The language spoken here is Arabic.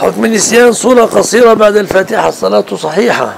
حكم النسيان صورة قصيرة بعد الفاتحة الصلاة صحيحة.